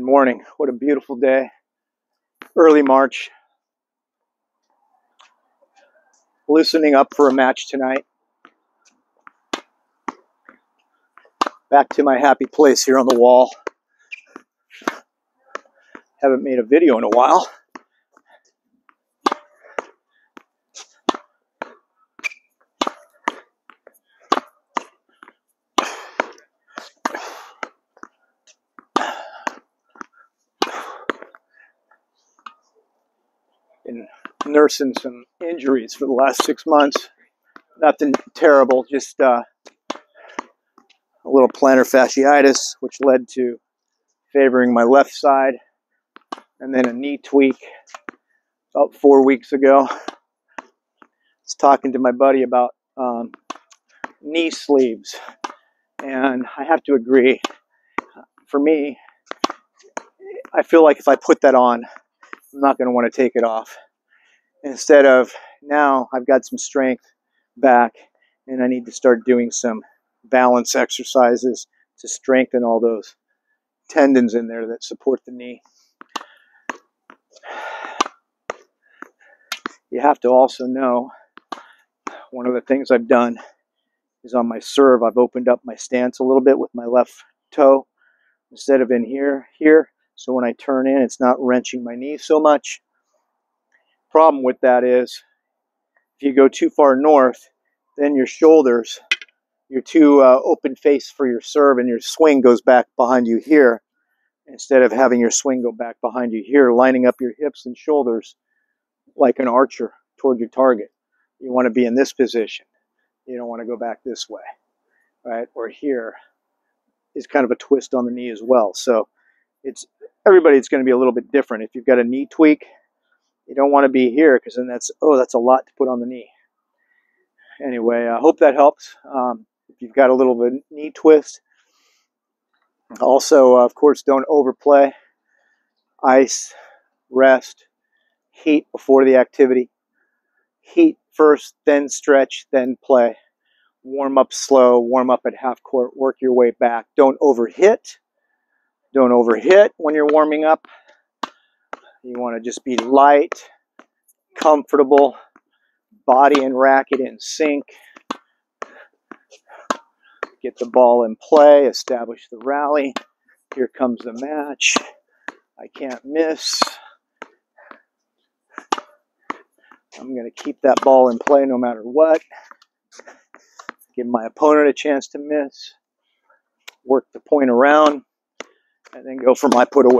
Good morning. What a beautiful day. Early March. Loosening up for a match tonight. Back to my happy place here on the wall. Haven't made a video in a while. Nursing some injuries for the last six months. Nothing terrible, just uh, a little plantar fasciitis, which led to favoring my left side, and then a knee tweak about four weeks ago. I was talking to my buddy about um, knee sleeves, and I have to agree. For me, I feel like if I put that on, I'm not going to want to take it off. Instead of now, I've got some strength back, and I need to start doing some balance exercises to strengthen all those tendons in there that support the knee. You have to also know one of the things I've done is on my serve, I've opened up my stance a little bit with my left toe instead of in here, here. So when I turn in, it's not wrenching my knee so much. Problem with that is if you go too far north, then your shoulders, you're too uh, open face for your serve and your swing goes back behind you here instead of having your swing go back behind you here, lining up your hips and shoulders like an archer toward your target. You want to be in this position. You don't want to go back this way, right? Or here is kind of a twist on the knee as well. So it's everybody it's going to be a little bit different. If you've got a knee tweak, you don't want to be here because then that's oh that's a lot to put on the knee. Anyway, I hope that helps. Um, if you've got a little bit knee twist, also uh, of course don't overplay. Ice, rest, heat before the activity. Heat first, then stretch, then play. Warm up slow, warm up at half court, work your way back. Don't overhit don't overhit when you're warming up. You want to just be light, comfortable, body and racket in sync. Get the ball in play, establish the rally. Here comes the match. I can't miss. I'm going to keep that ball in play no matter what. Give my opponent a chance to miss. Work the point around and then go for my put away